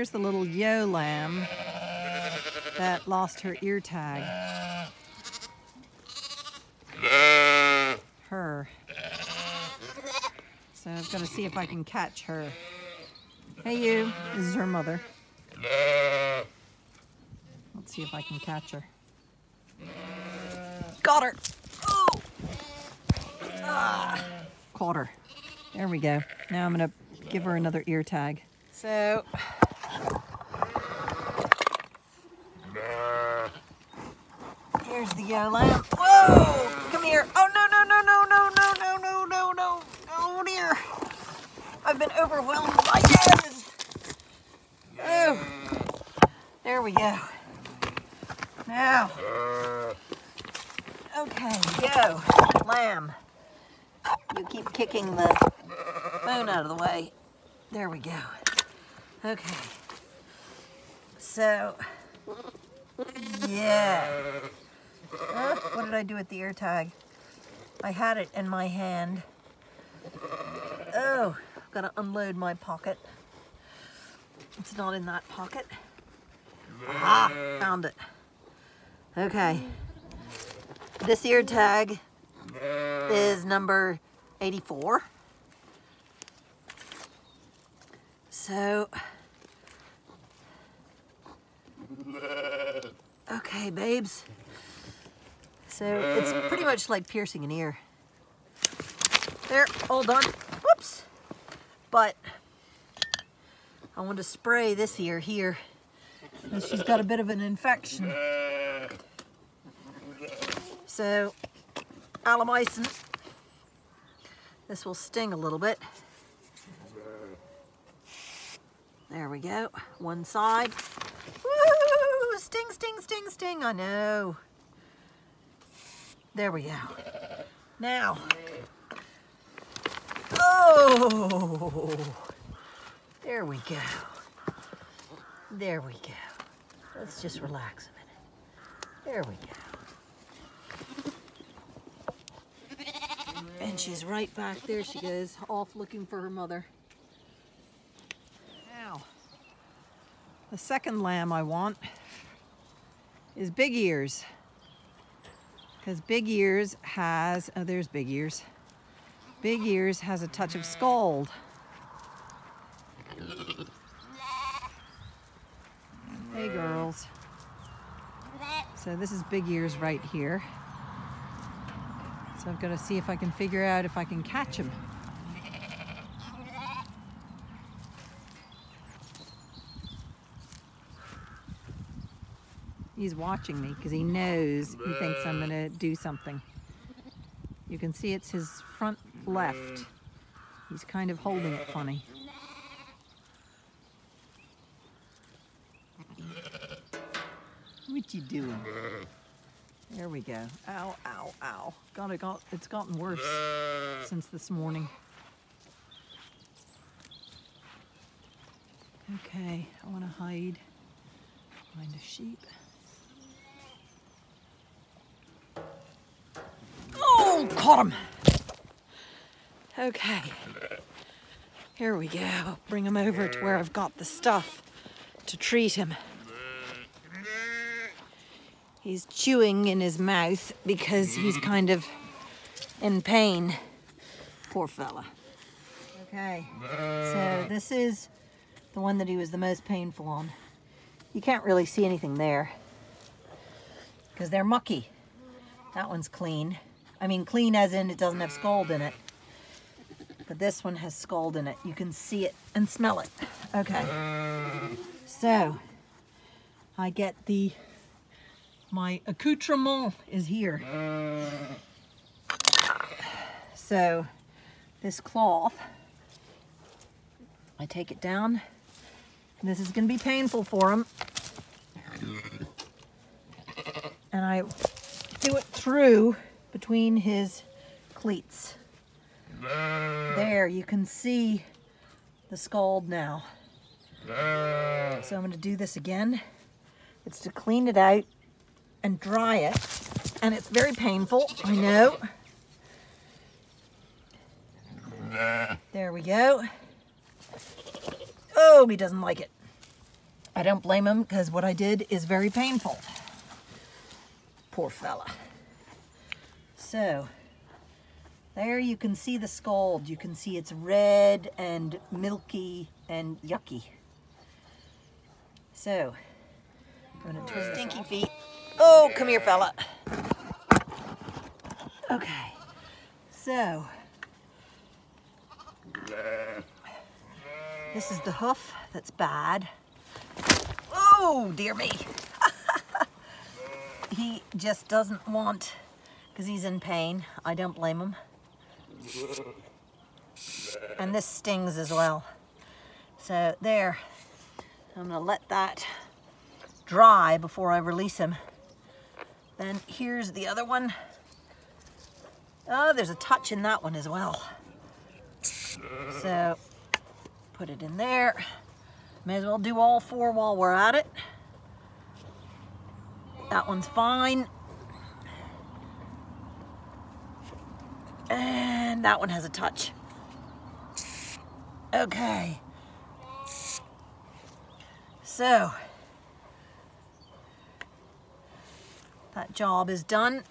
Here's the little ewe lamb that lost her ear tag. Her. So I'm gonna see if I can catch her. Hey you, this is her mother. Let's see if I can catch her. Got her! Oh! Ah, caught her. There we go. Now I'm gonna give her another ear tag. So, here's the lamb. Whoa! Come here. Oh no no no no no no no no no no! Oh dear! I've been overwhelmed by ewes. Oh, there we go. Now, okay, go. lamb. You keep kicking the phone out of the way. There we go. Okay. So, yeah. Uh, what did I do with the ear tag? I had it in my hand. Oh, I've got to unload my pocket. It's not in that pocket. Ah, found it. Okay. This ear tag is number 84. So, okay, babes. So it's pretty much like piercing an ear. There, all done. Whoops. But I want to spray this ear here. She's got a bit of an infection. So, Alamycin. This will sting a little bit. There we go. One side. Woo! Sting, sting, sting, sting. I know. There we go. Now. Oh! There we go. There we go. Let's just relax a minute. There we go. And she's right back there. She goes off looking for her mother. Now, the second lamb I want is Big Ears. Because Big Ears has, oh, there's Big Ears. Big Ears has a touch of scald. Hey, girls. So this is Big Ears right here. So I've got to see if I can figure out if I can catch him. He's watching me because he knows he thinks I'm going to do something. You can see it's his front left. He's kind of holding it funny. What you doing? There we go. Ow, ow, ow. God, it got, it's gotten worse since this morning. Okay, I want to hide behind a sheep. Oh, caught him. Okay. Here we go. Bring him over to where I've got the stuff to treat him. He's chewing in his mouth because he's kind of in pain. Poor fella. Okay, so this is the one that he was the most painful on. You can't really see anything there because they're mucky. That one's clean. I mean clean as in it doesn't have scald in it. But this one has scald in it. You can see it and smell it. Okay. So, I get the my accoutrement is here. So this cloth, I take it down. This is going to be painful for him. And I do it through between his cleats. There, you can see the scald now. So I'm going to do this again. It's to clean it out and dry it. And it's very painful, I know. There we go. Oh, he doesn't like it. I don't blame him because what I did is very painful. Poor fella. So, there you can see the scald. You can see it's red and milky and yucky. So, I'm gonna twist stinky feet. Oh, come here, fella. Okay, so this is the hoof that's bad. Oh, dear me. he just doesn't want, because he's in pain. I don't blame him. And this stings as well. So there, I'm gonna let that dry before I release him. Then here's the other one. Oh, there's a touch in that one as well. So put it in there. May as well do all four while we're at it. That one's fine. And that one has a touch. Okay. So, that job is done.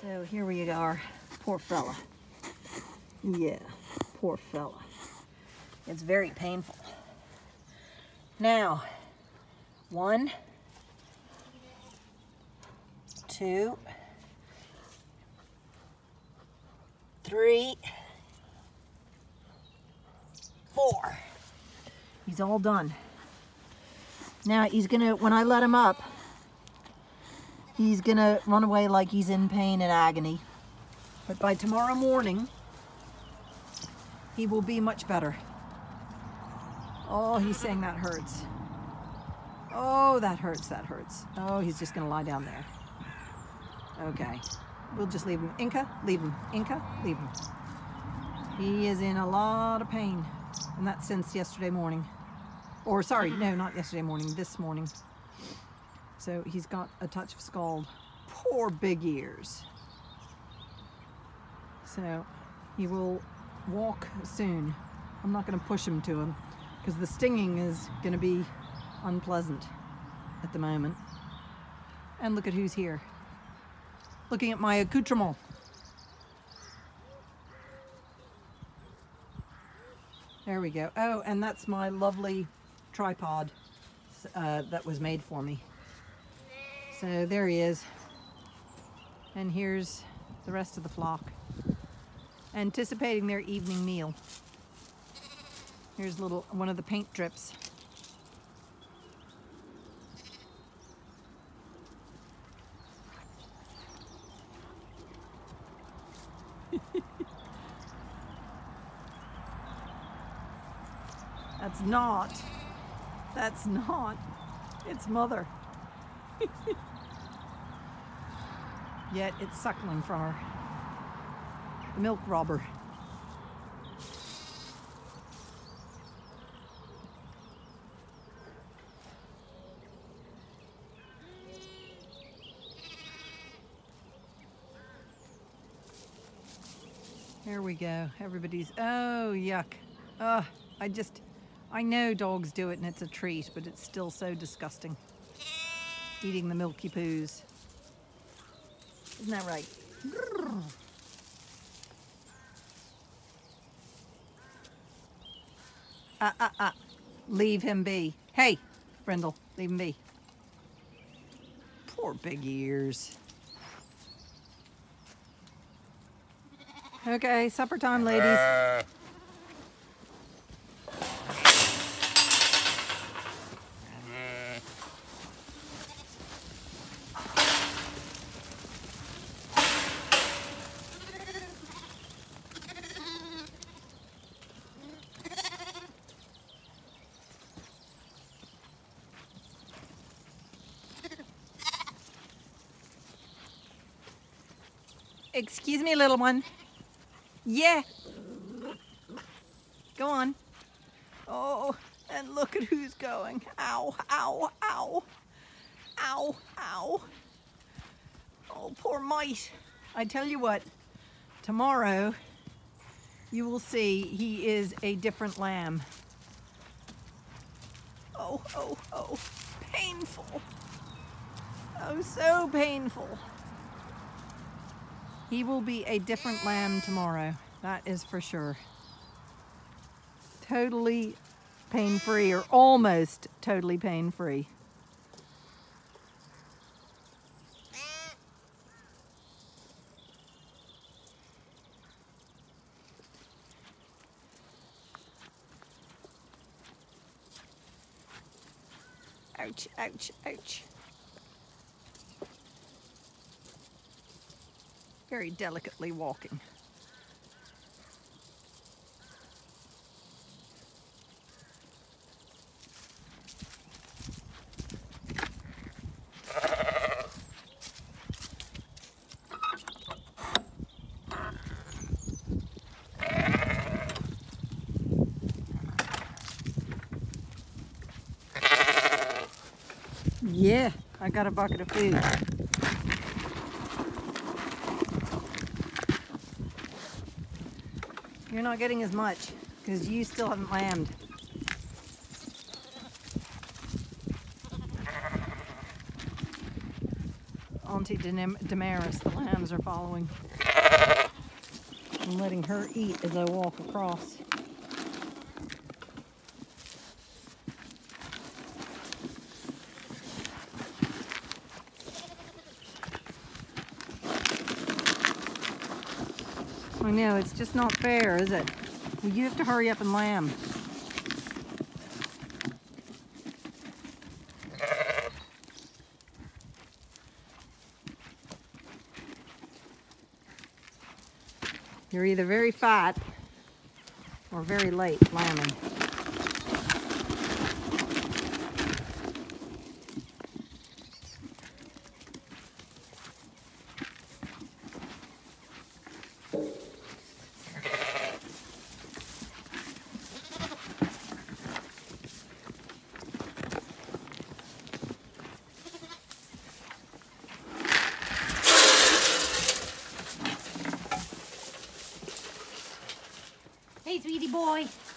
So here we are. Poor fella. Yeah, poor fella. It's very painful. Now, one, two, three, four. He's all done. Now he's gonna, when I let him up, he's gonna run away like he's in pain and agony. But by tomorrow morning, he will be much better. Oh, he's saying that hurts. Oh, that hurts, that hurts. Oh, he's just gonna lie down there. Okay, we'll just leave him. Inca, leave him. Inca, leave him. He is in a lot of pain, and that's since yesterday morning. Or sorry, no, not yesterday morning, this morning. So he's got a touch of scald. Poor big ears. So he will walk soon. I'm not going to push him to him because the stinging is going to be unpleasant at the moment. And look at who's here. Looking at my accoutrement. There we go. Oh, and that's my lovely tripod uh, that was made for me. So there he is. And here's the rest of the flock. Anticipating their evening meal. Here's little one of the paint drips. That's not. That's not. It's mother. Yet it's suckling from her. The milk robber. There we go. Everybody's, oh, yuck. Oh, I just, I know dogs do it and it's a treat, but it's still so disgusting. Eating the milky poos. Isn't that right? Ah, ah, ah. Leave him be. Hey, Brindle, leave him be. Poor big ears. Okay, supper time, ladies. Excuse me, little one. Yeah. Go on. Oh, and look at who's going. Ow, ow, ow. Ow, ow. Oh, poor mite. I tell you what, tomorrow you will see he is a different lamb. oh, oh, oh. Painful. Oh, so painful. He will be a different lamb tomorrow. That is for sure. Totally pain-free or almost totally pain-free. Ouch, ouch, ouch. Very delicately walking. Yeah, I got a bucket of food. You're not getting as much because you still haven't lambed. Auntie Damaris, the lambs are following. I'm letting her eat as I walk across. Oh, I know, it's just not fair, is it? You have to hurry up and lamb. You're either very fat or very late lambing. ほい。